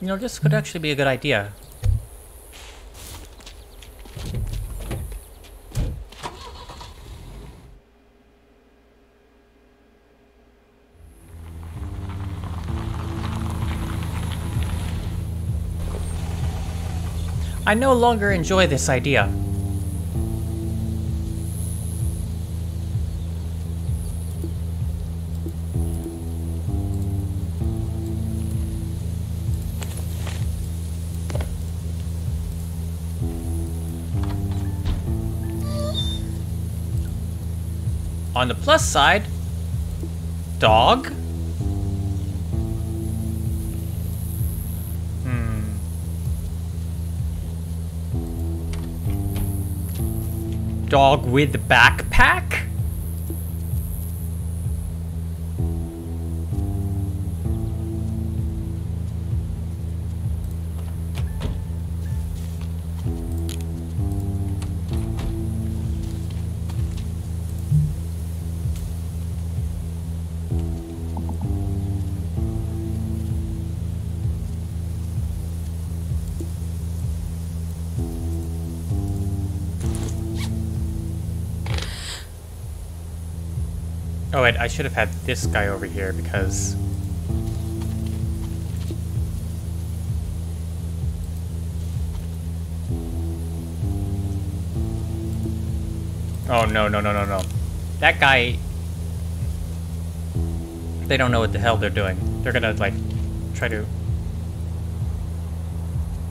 You know, this could actually be a good idea. I no longer enjoy this idea. On the plus side, dog. Hmm. Dog with backpack? Oh wait, I should have had this guy over here because... Oh no, no, no, no, no. That guy... They don't know what the hell they're doing. They're gonna, like, try to...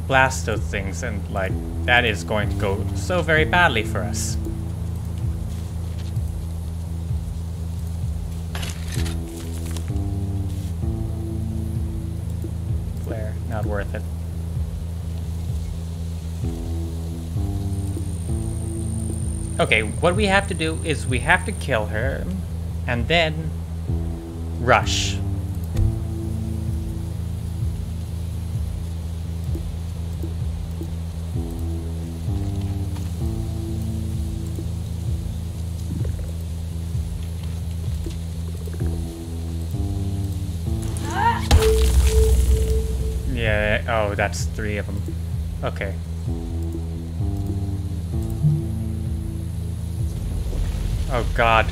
Blast those things and, like, that is going to go so very badly for us. Worth it. Okay, what we have to do is we have to kill her and then rush. That's three of them. Okay. Oh god.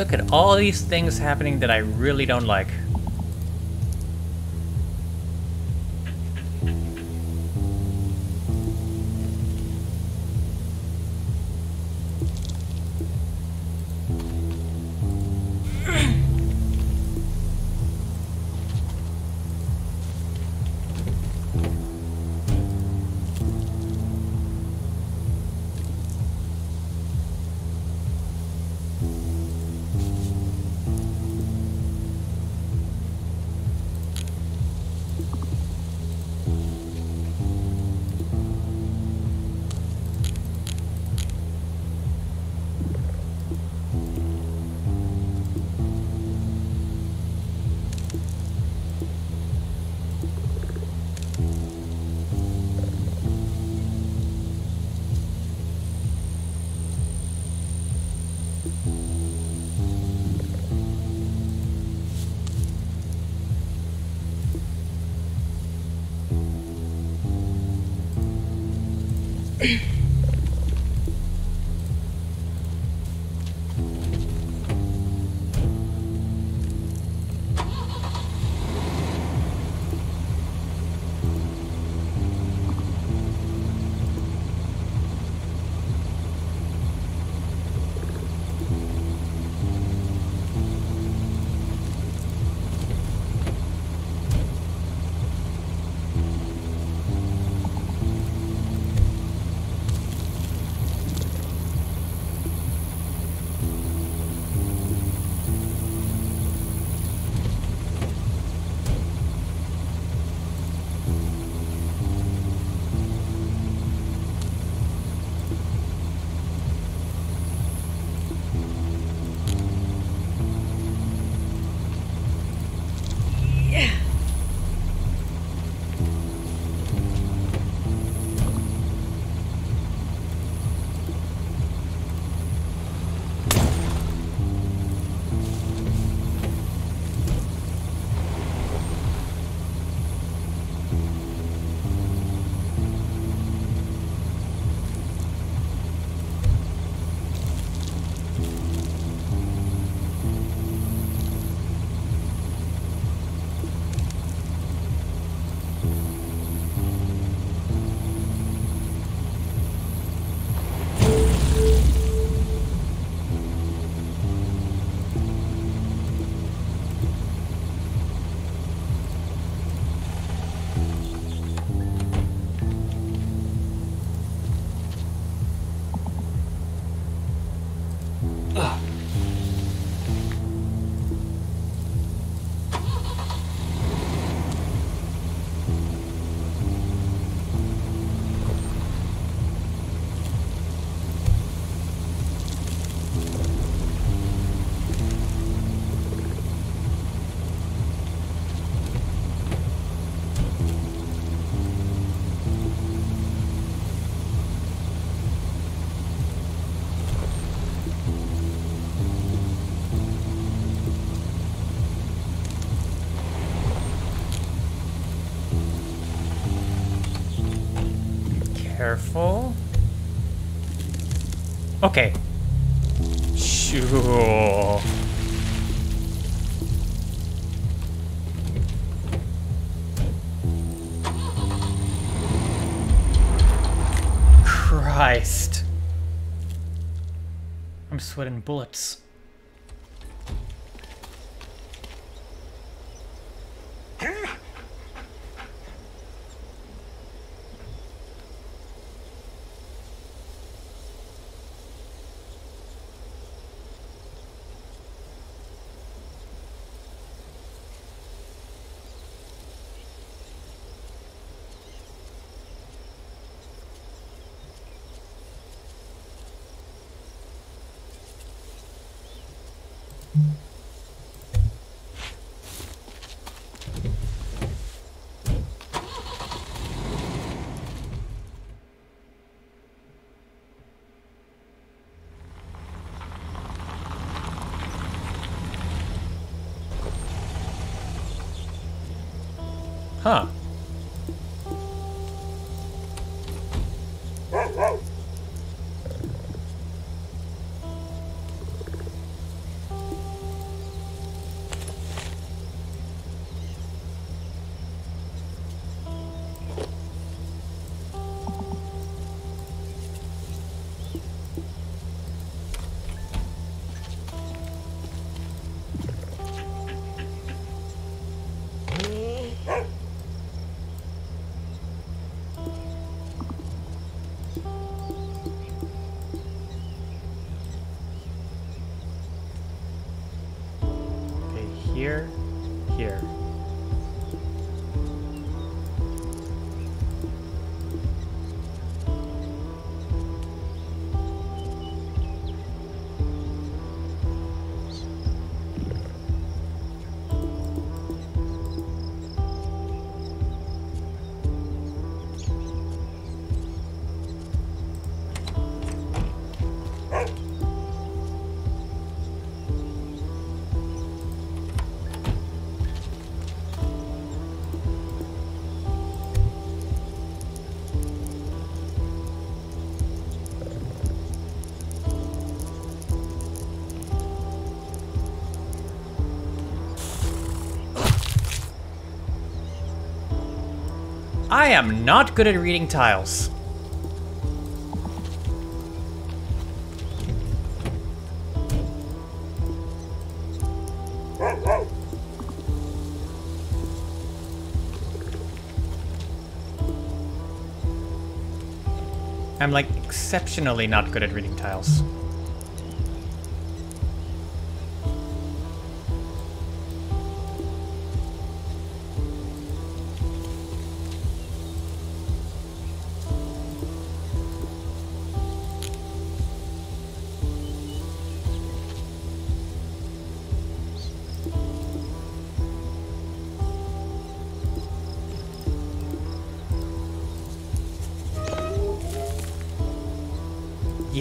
Look at all these things happening that I really don't like. Careful. Okay. Sure. Christ. I'm sweating bullets. I am not good at reading tiles. I'm like exceptionally not good at reading tiles.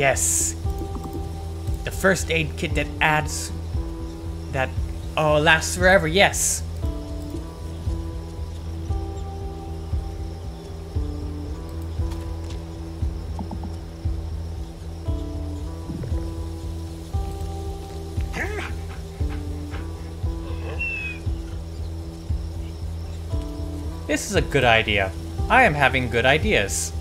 Yes. The first aid kit that adds... That... Oh, lasts forever, yes. This is a good idea. I am having good ideas.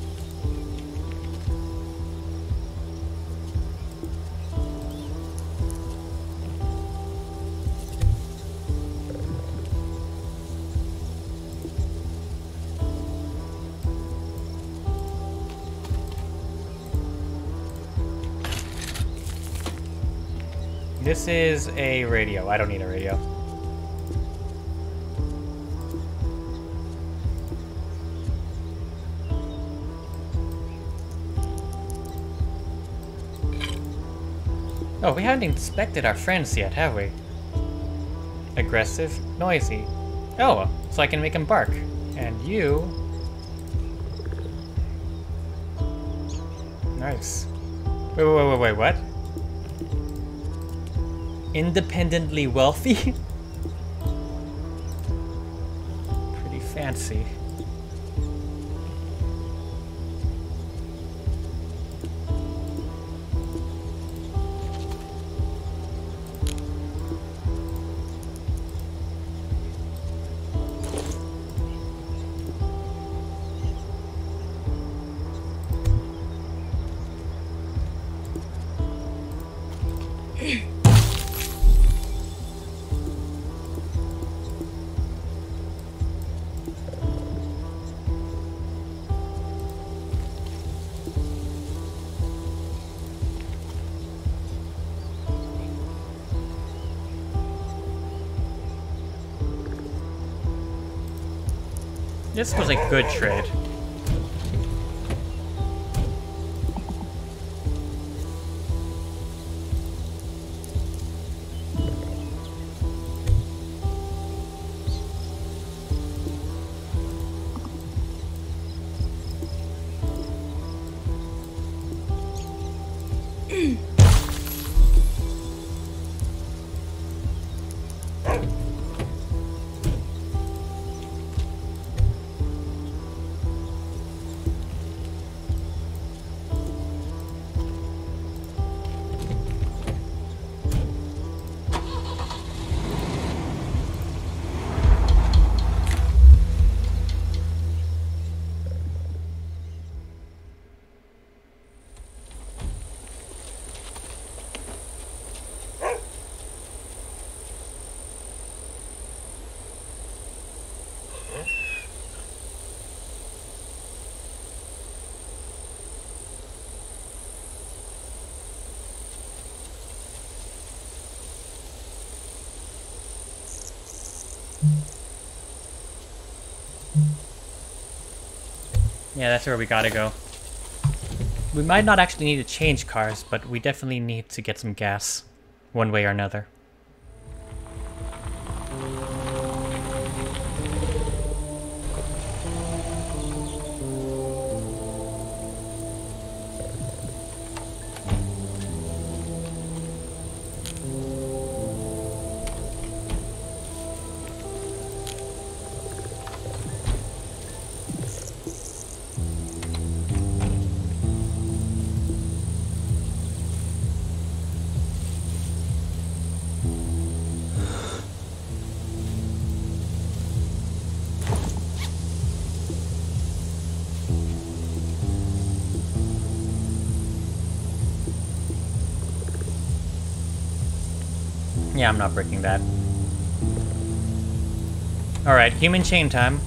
This is a radio. I don't need a radio. Oh, we haven't inspected our friends yet, have we? Aggressive, noisy. Oh, so I can make him bark. And you... Nice. Wait, wait, wait, wait, what? Independently wealthy? Pretty fancy. This was a good trade. Yeah, that's where we gotta go. We might not actually need to change cars, but we definitely need to get some gas. One way or another. I'm not breaking that. Alright, human chain time.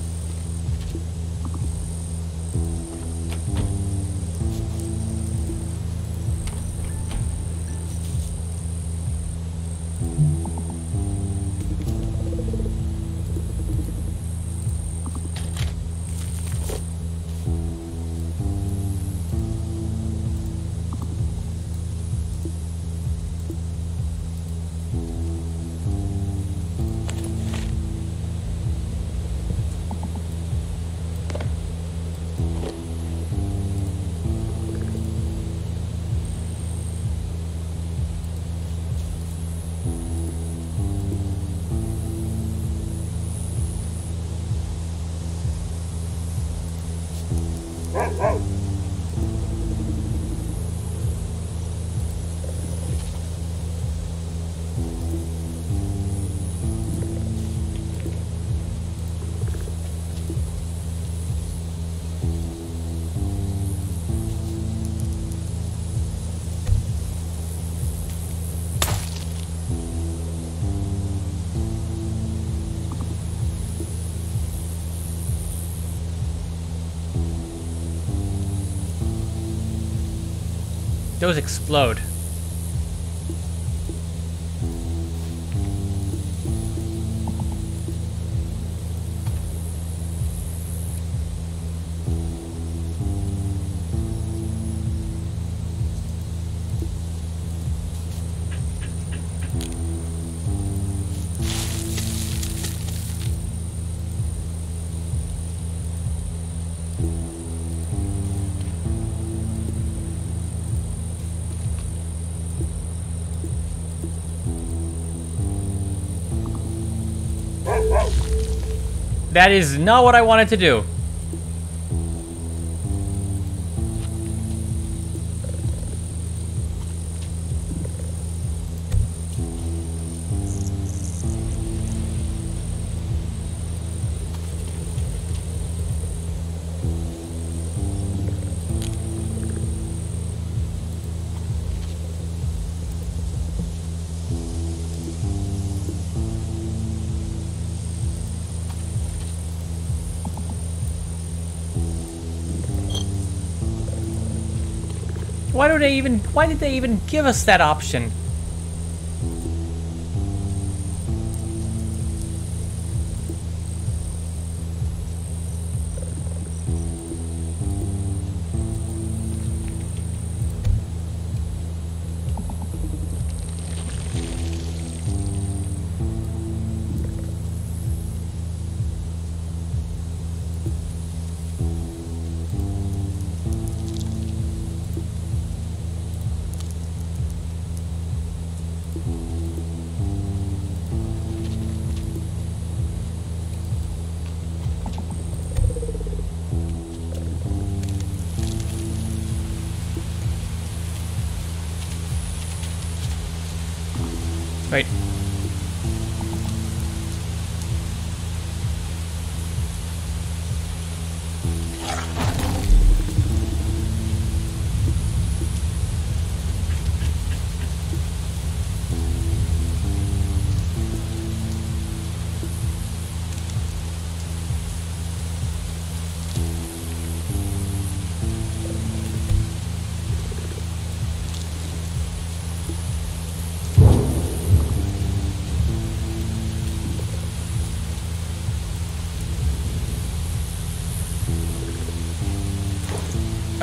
Those explode. That is not what I wanted to do. Why do they even, why did they even give us that option?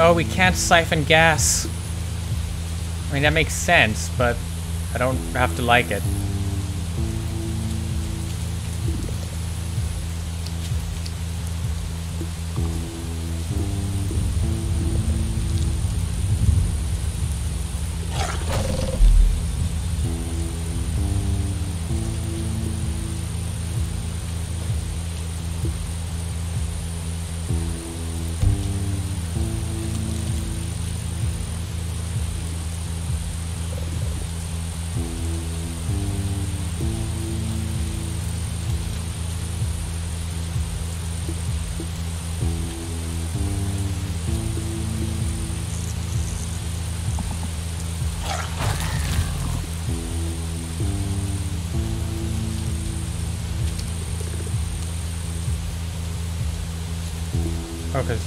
Oh, we can't siphon gas. I mean, that makes sense, but I don't have to like it.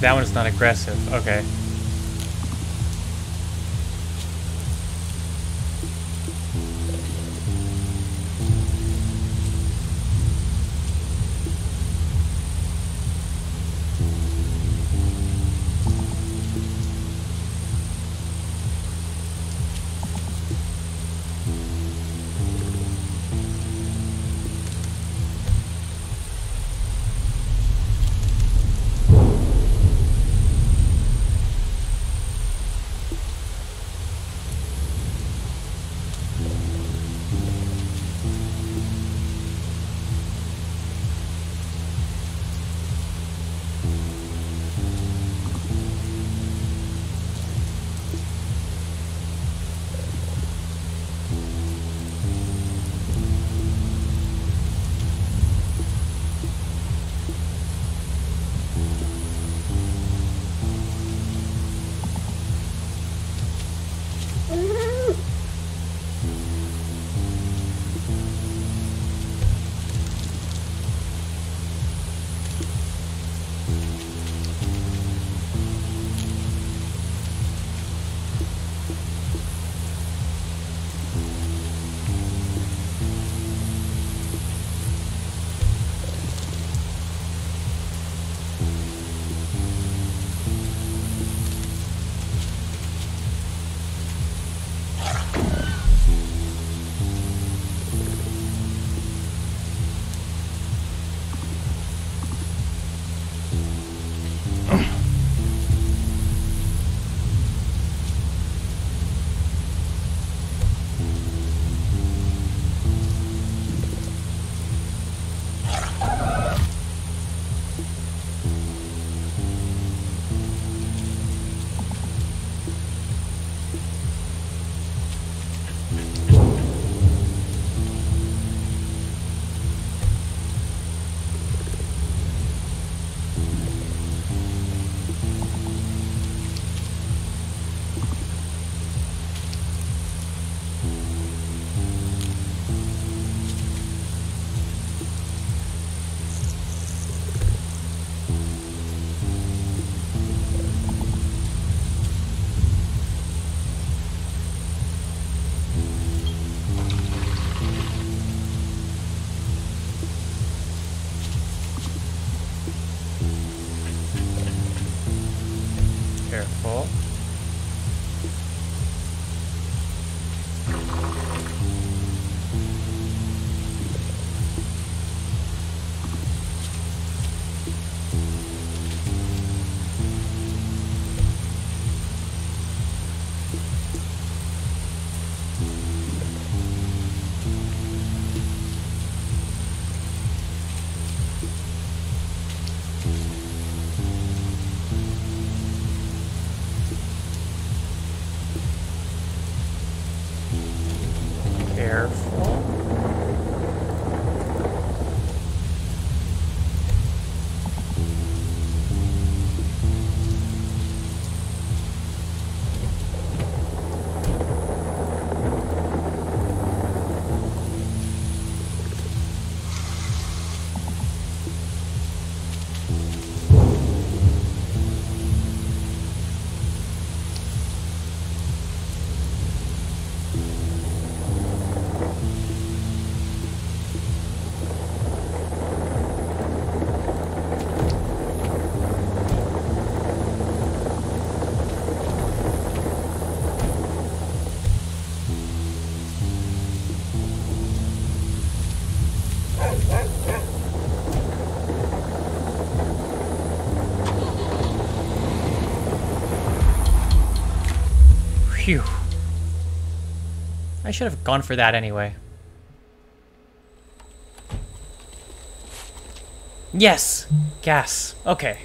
That one's not aggressive. Okay. Should have gone for that anyway. Yes! Gas. Okay.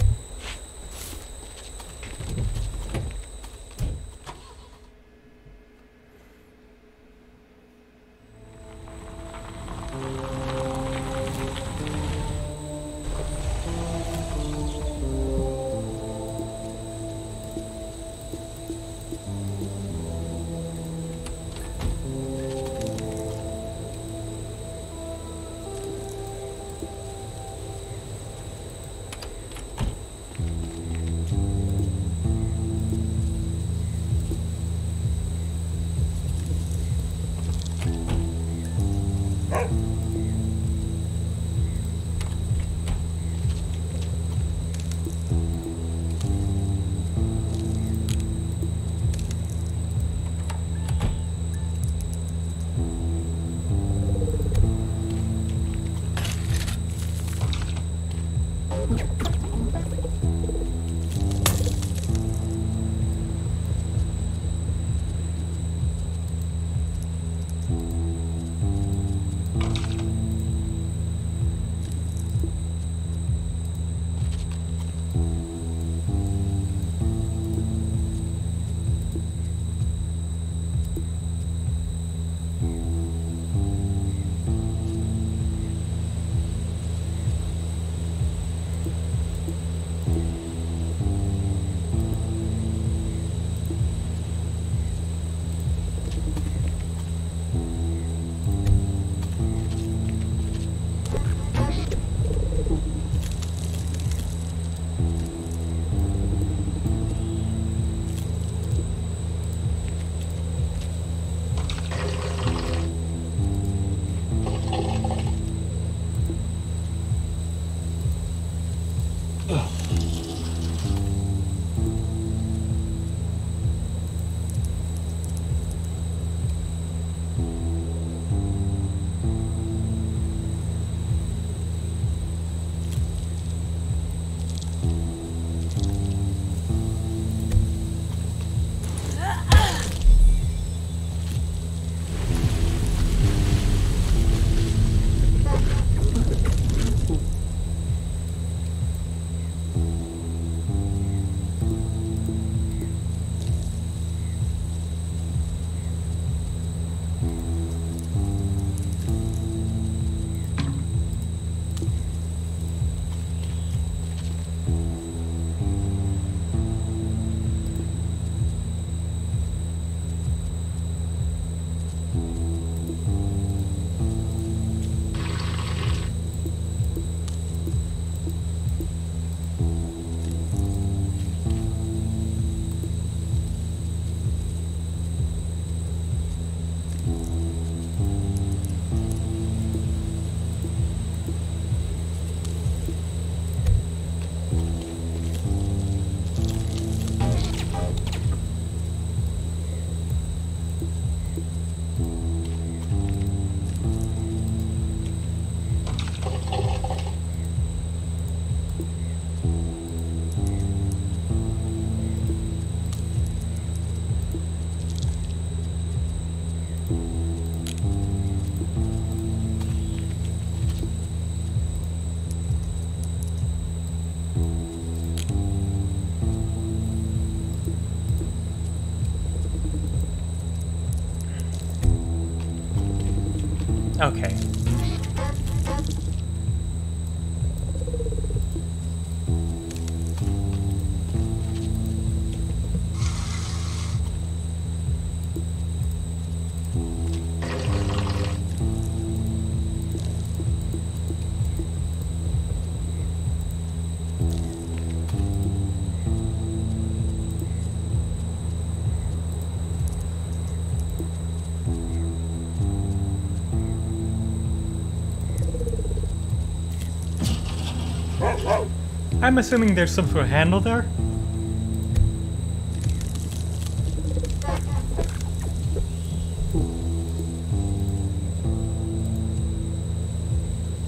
I'm assuming there's some sort of handle there?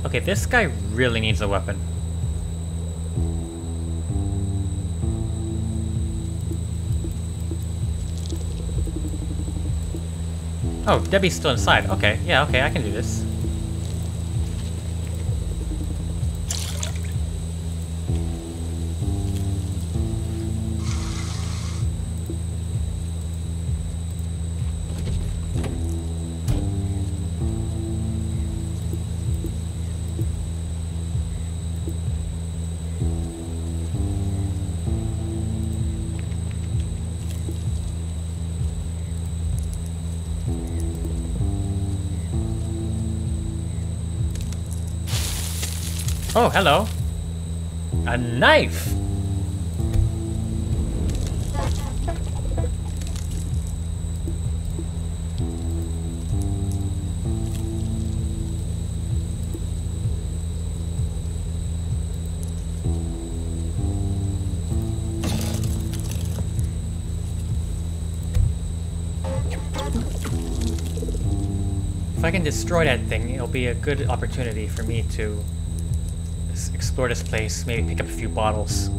Okay, this guy really needs a weapon. Oh, Debbie's still inside. Okay, yeah, okay, I can do this. Oh, hello. A knife! If I can destroy that thing, it'll be a good opportunity for me to explore this place, maybe pick up a few bottles.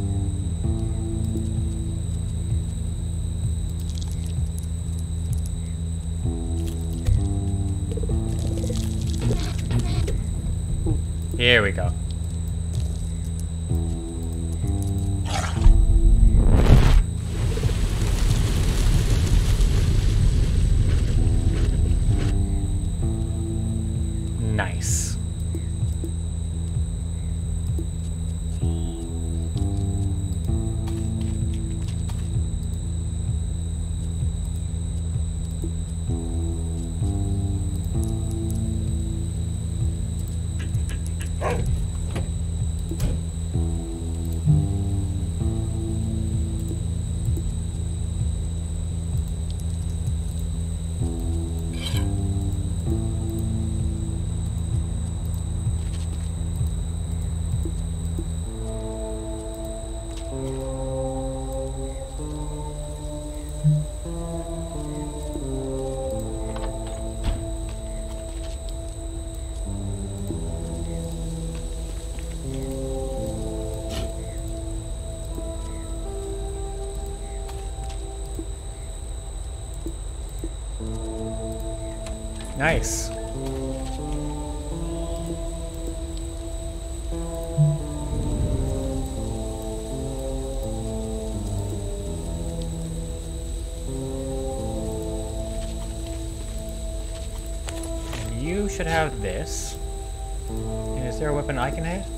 Here we go. Nice. You should have this. And is there a weapon I can hit?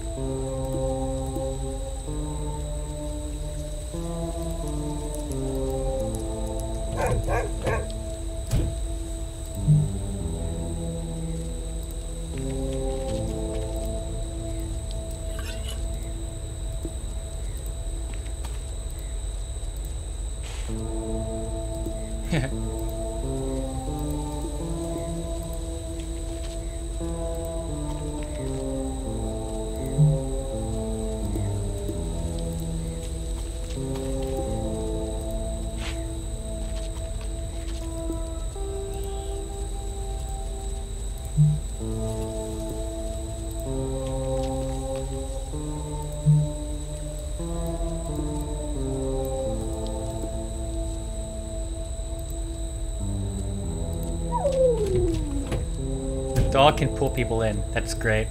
all can pull people in. That's great.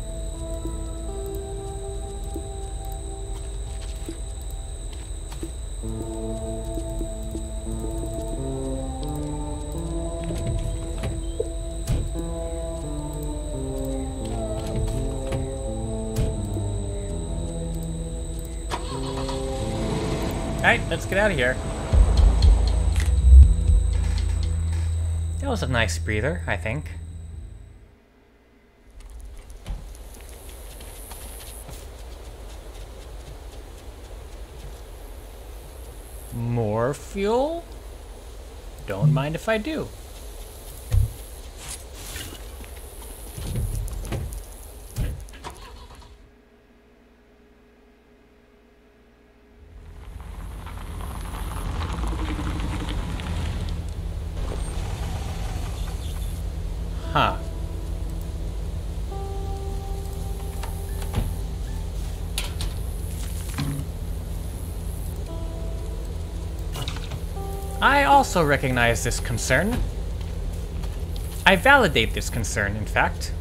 Alright, let's get out of here. That was a nice breather, I think. Fuel? Don't mind if I do. Huh. Also recognize this concern. I validate this concern, in fact.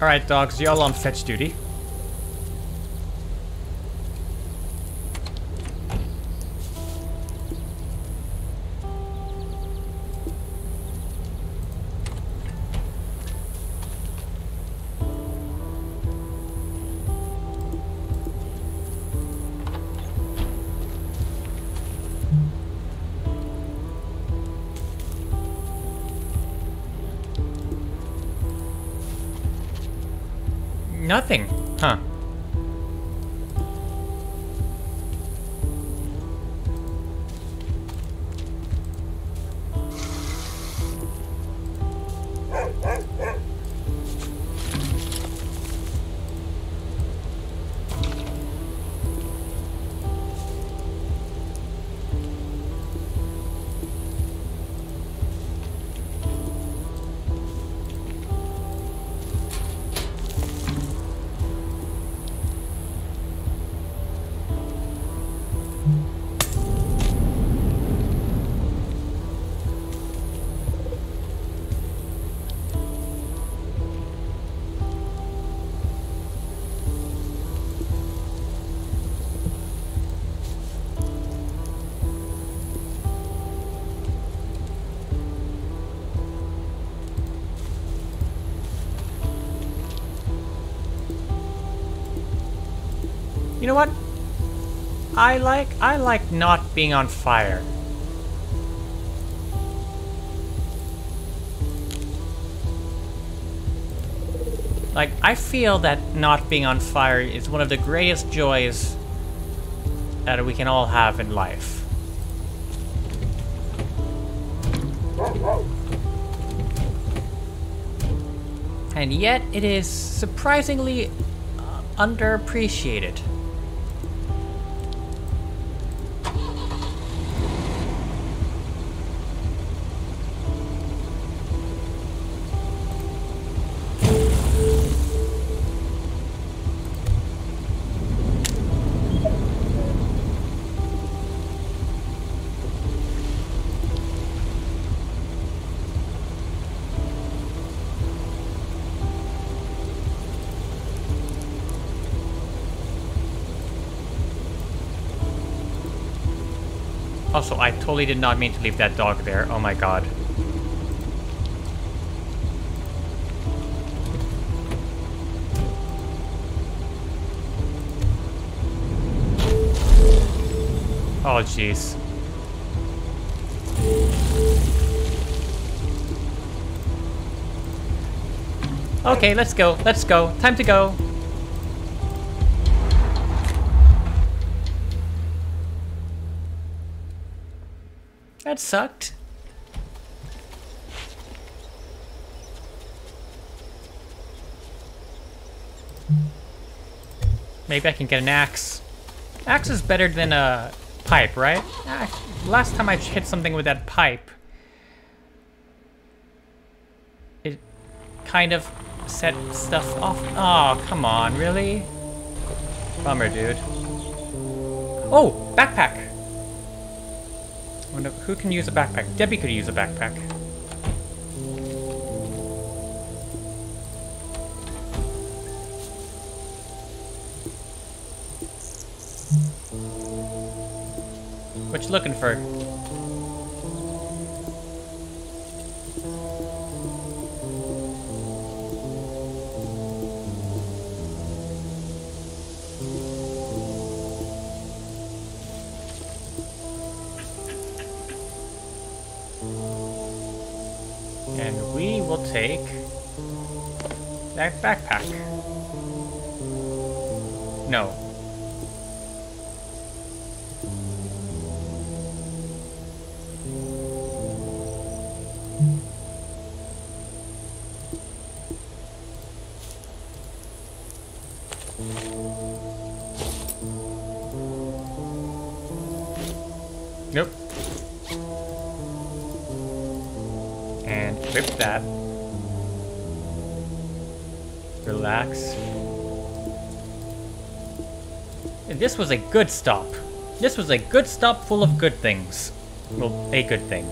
Alright, dogs, y'all on fetch duty. You know what? I like I like not being on fire. Like, I feel that not being on fire is one of the greatest joys that we can all have in life. And yet, it is surprisingly uh, underappreciated. Totally did not mean to leave that dog there. Oh my god. Oh, jeez. Okay, let's go. Let's go. Time to go. That sucked. Maybe I can get an axe. Axe is better than a pipe, right? Ah, last time I hit something with that pipe, it kind of set stuff off. Oh, come on, really? Bummer, dude. Oh, backpack! Wonder who can use a backpack? Debbie could use a backpack. What you looking for? Take that backpack. No. Nope. And rip that. Relax. This was a good stop. This was a good stop full of good things. Well, a good thing.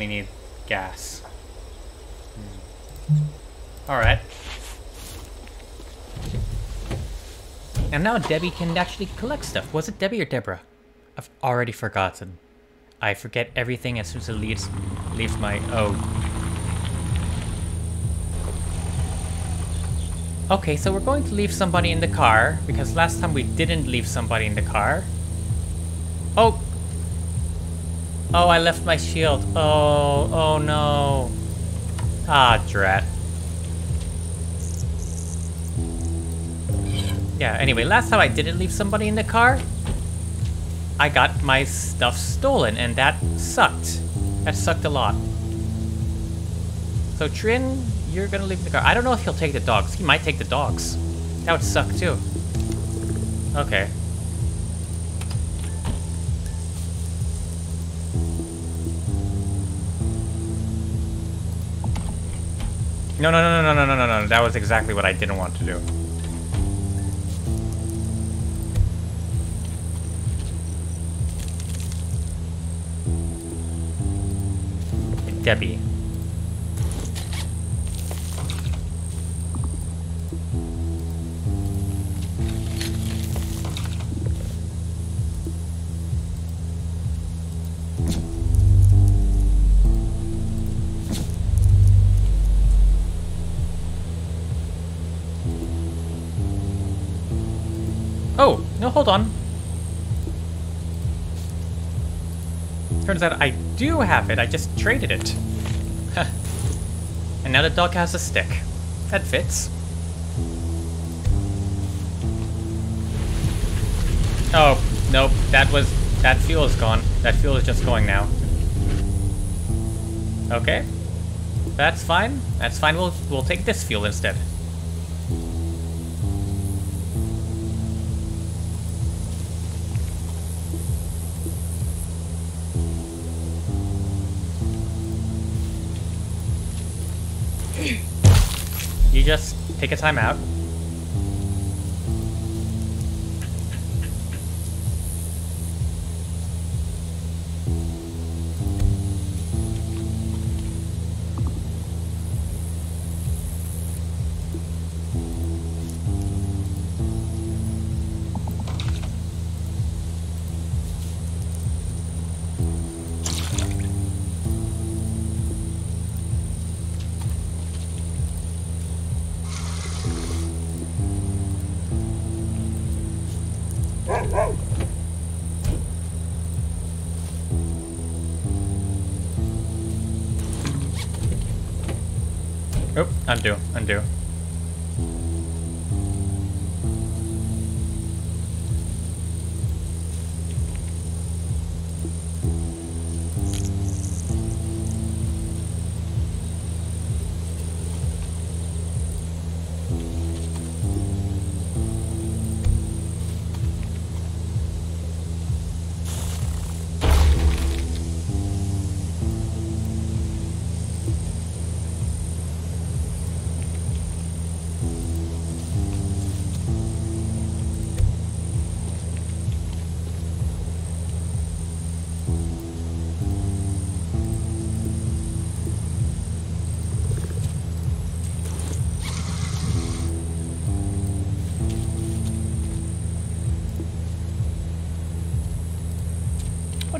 Definitely need gas. Hmm. Alright. And now Debbie can actually collect stuff. Was it Debbie or Deborah? I've already forgotten. I forget everything as soon as it leaves, leaves my... Oh. Okay, so we're going to leave somebody in the car, because last time we didn't leave somebody in the car. Oh, Oh, I left my shield. Oh, oh no. Ah, drat. Yeah, anyway, last time I didn't leave somebody in the car, I got my stuff stolen, and that sucked. That sucked a lot. So Trin, you're gonna leave the car. I don't know if he'll take the dogs. He might take the dogs. That would suck too. Okay. No, no, no, no, no, no, no, no, no. That was exactly what I didn't want to do. Debbie. Hold on. Turns out I do have it, I just traded it. and now the dog has a stick. That fits. Oh, nope, that was... that fuel is gone. That fuel is just going now. Okay. That's fine. That's fine, we'll, we'll take this fuel instead. Take a time undo, undo.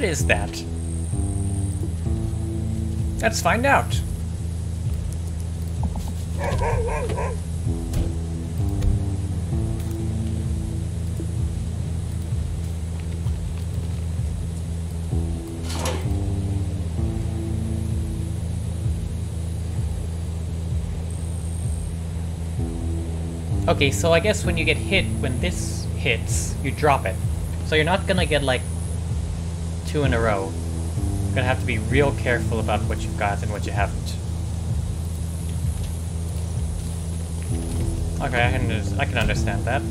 What is that? Let's find out. Okay, so I guess when you get hit, when this hits, you drop it. So you're not gonna get like two in a row. You're gonna have to be real careful about what you've got and what you haven't. Okay, I can I can understand that.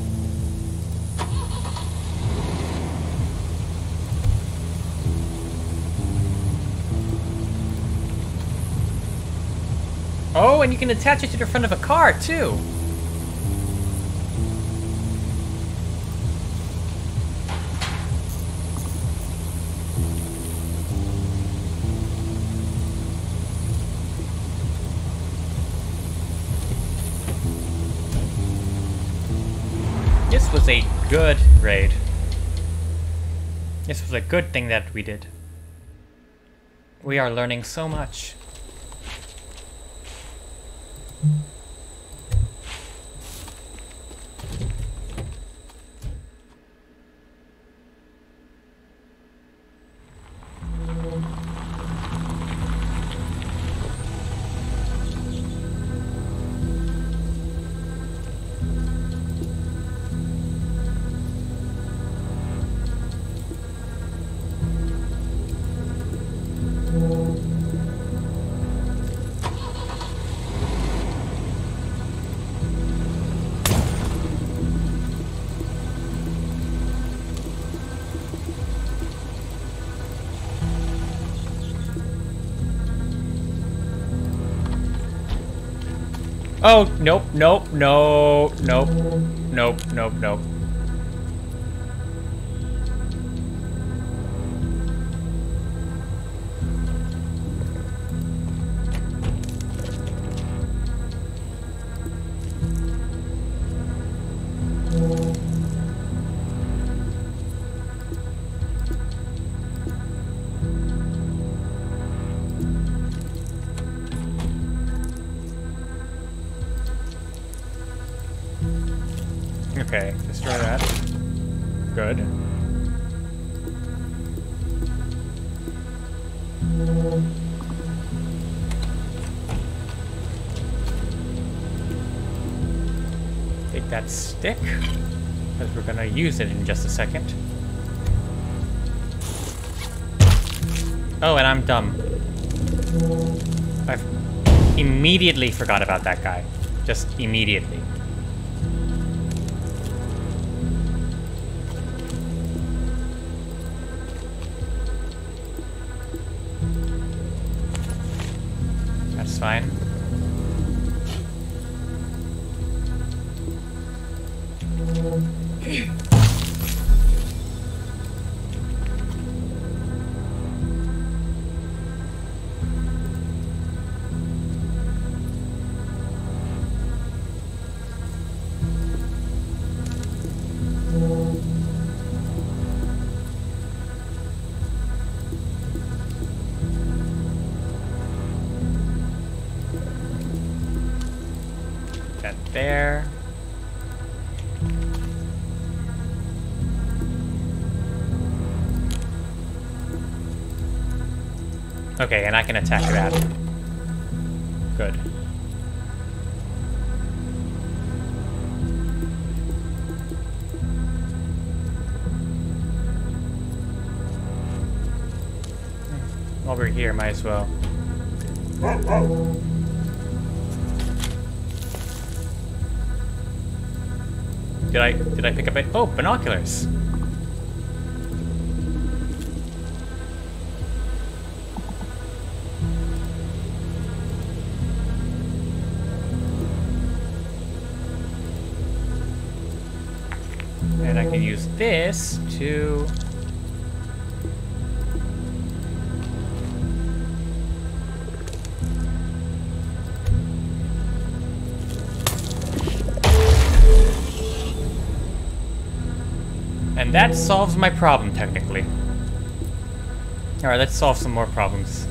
Oh, and you can attach it to the front of a car too. Good raid. This was a good thing that we did. We are learning so much. Oh, nope, nope, no, nope, nope, nope, nope. Use it in just a second. Oh, and I'm dumb. I've immediately forgot about that guy. Just immediately. Okay, and I can attack that. Good. We're here, might as well. Did I did I pick up it? Oh, binoculars. Solves my problem, technically. Alright, let's solve some more problems.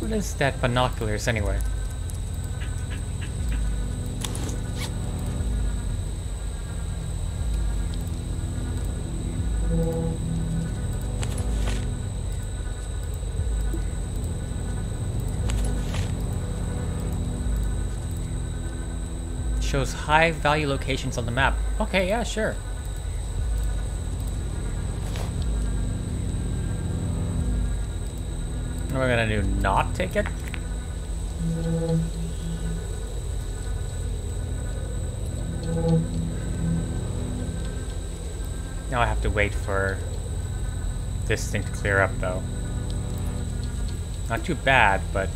What is that binoculars anyway? Shows high value locations on the map. Okay, yeah, sure. What am I gonna do? Not take it? Now I have to wait for this thing to clear up, though. Not too bad, but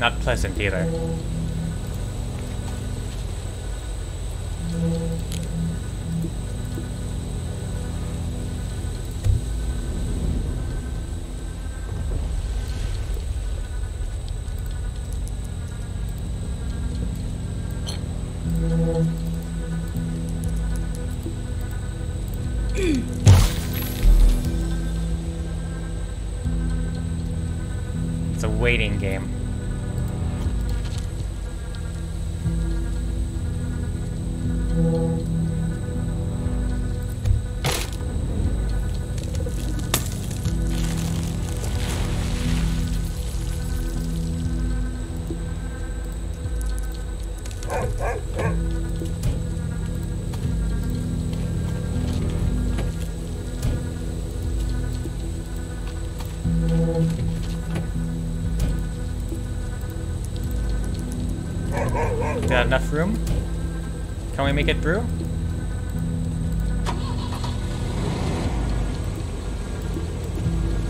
not pleasant either. Enough room? Can we make it through?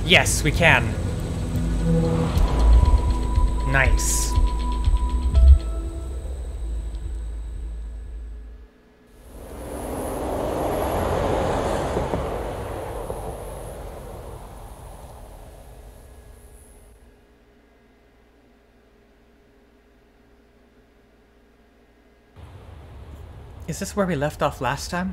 Yes, we can. Nice. This where we left off last time?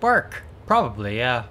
Bark. Probably, yeah.